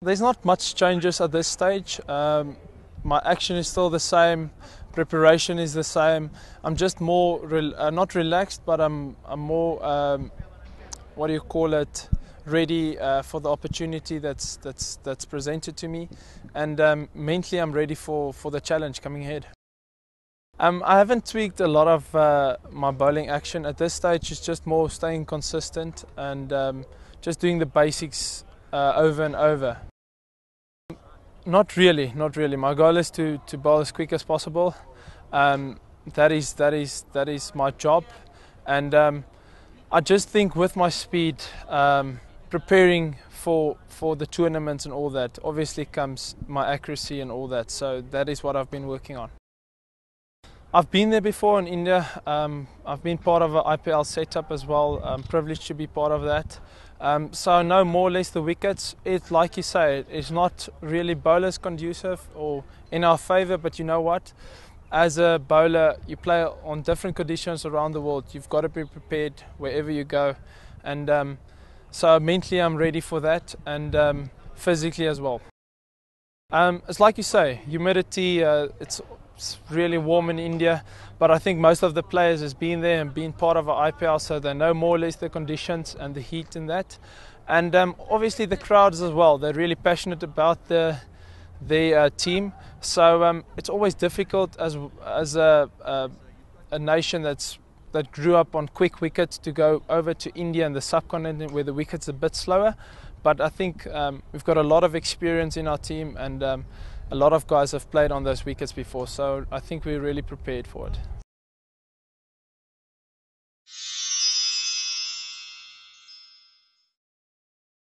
There's not much changes at this stage. Um, my action is still the same, preparation is the same. I'm just more re- uh, not relaxed, but I'm I'm more um, what do you call it? Ready uh, for the opportunity that's that's that's presented to me, and um, mentally I'm ready for for the challenge coming ahead. Um, I haven't tweaked a lot of uh, my bowling action at this stage. It's just more staying consistent and um, just doing the basics uh, over and over. Not really, not really. My goal is to, to bowl as quick as possible. Um, that is that is that is my job, and um, I just think with my speed, um, preparing for for the tournaments and all that, obviously comes my accuracy and all that. So that is what I've been working on. I've been there before in India. Um, I've been part of an IPL setup as well. I'm privileged to be part of that. Um, so I know more or less the wickets. It's like you say, it's not really bowlers conducive or in our favour. But you know what? As a bowler, you play on different conditions around the world. You've got to be prepared wherever you go, and um, so mentally I'm ready for that, and um, physically as well. Um, it's like you say, humidity. Uh, it's it's really warm in India, but I think most of the players has been there and been part of an IPL, so they know more or less the conditions and the heat in that. And um, obviously the crowds as well. They're really passionate about the the uh, team. So um, it's always difficult as as a, a, a nation that's that grew up on quick wickets to go over to India and the subcontinent where the wickets are a bit slower. But I think um, we've got a lot of experience in our team and um, a lot of guys have played on those wickets before, so I think we're really prepared for it.